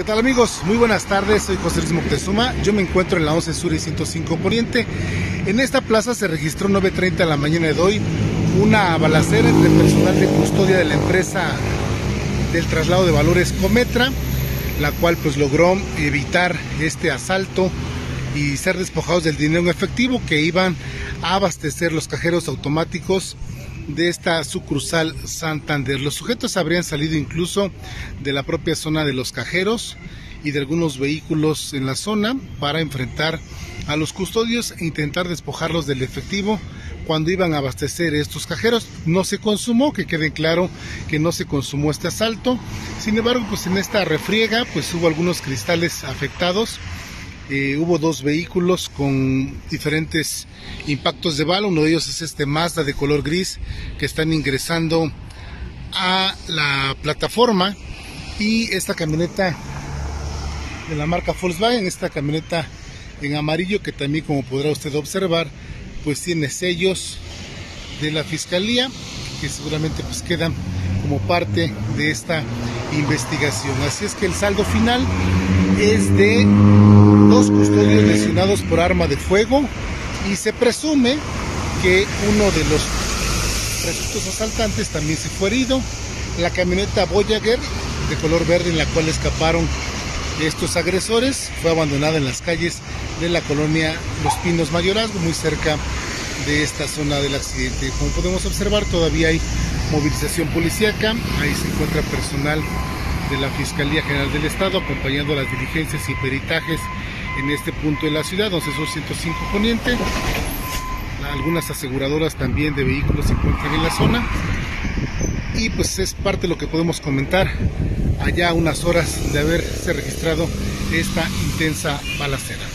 ¿Qué tal amigos? Muy buenas tardes, soy José Luis Moctezuma, yo me encuentro en la 11 Sur y 105 Poniente. En esta plaza se registró 9.30 de la mañana de hoy una balacera entre personal de custodia de la empresa del traslado de valores Cometra, la cual pues logró evitar este asalto y ser despojados del dinero en efectivo que iban a abastecer los cajeros automáticos de esta sucursal Santander. Los sujetos habrían salido incluso de la propia zona de los cajeros y de algunos vehículos en la zona para enfrentar a los custodios e intentar despojarlos del efectivo cuando iban a abastecer estos cajeros. No se consumó, que quede claro que no se consumó este asalto. Sin embargo, pues en esta refriega pues hubo algunos cristales afectados hubo dos vehículos con diferentes impactos de bala. Uno de ellos es este Mazda de color gris que están ingresando a la plataforma. Y esta camioneta de la marca Volkswagen, esta camioneta en amarillo que también como podrá usted observar, pues tiene sellos de la fiscalía que seguramente pues quedan como parte de esta investigación. Así es que el saldo final es de dos custodios lesionados por arma de fuego y se presume que uno de los presuntos asaltantes también se fue herido. La camioneta Voyager de color verde en la cual escaparon estos agresores fue abandonada en las calles de la colonia Los Pinos Mayorazgo, muy cerca de esta zona del accidente. Como podemos observar, todavía hay movilización policíaca, ahí se encuentra personal de la Fiscalía General del Estado acompañando las diligencias y peritajes en este punto de la ciudad, 11 105 Poniente. Algunas aseguradoras también de vehículos se encuentran en la zona. Y pues es parte de lo que podemos comentar allá unas horas de haberse registrado esta intensa balacera.